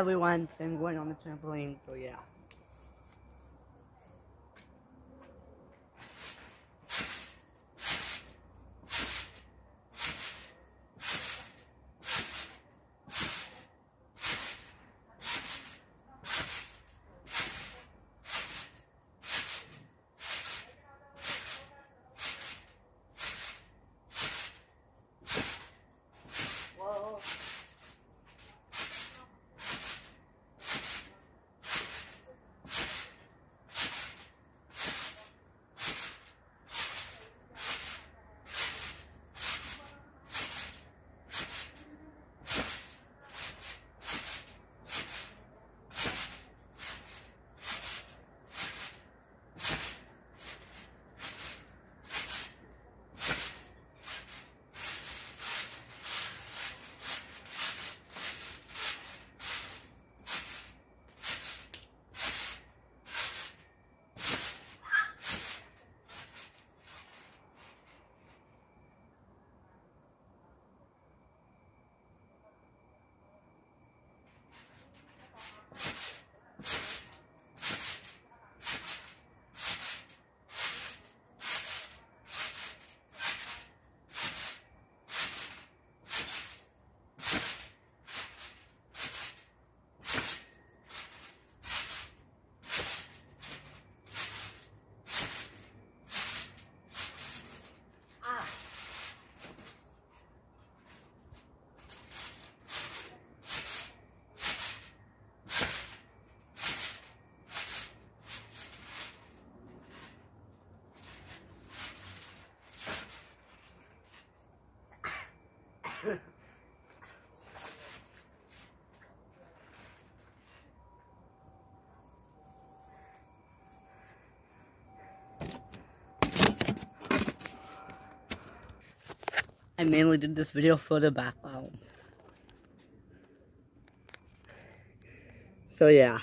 everyone's been going on the trampoline, so yeah. I mainly did this video for the background. So yeah.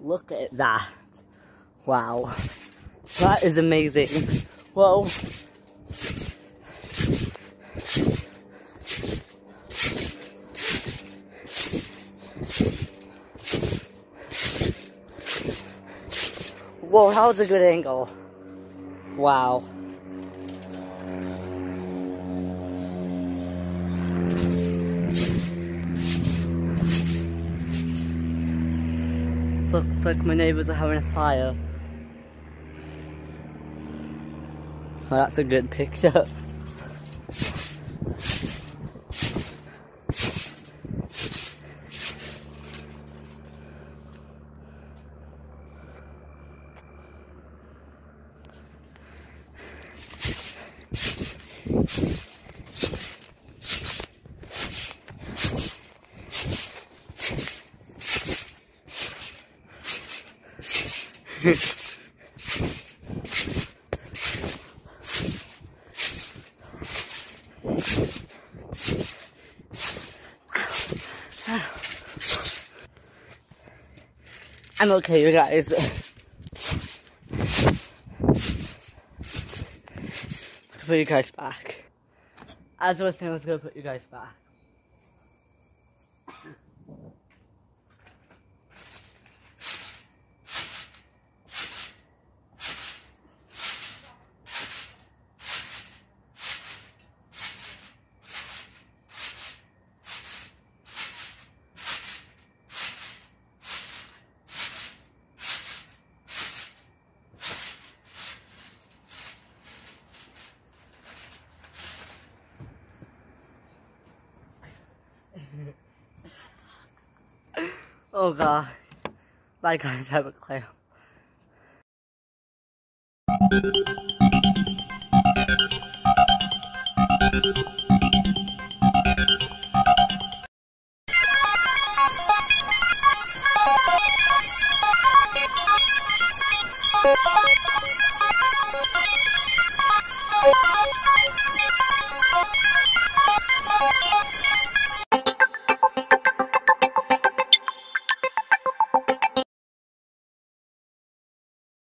Look at that. Wow. That is amazing. Whoa. Whoa, that was a good angle. Wow. Looks like my neighbors are having a fire. Well, that's a good picture. I'm okay, you guys. put you guys back. As I was saying, I was gonna put you guys back. oh god. Bye guys, have a clam.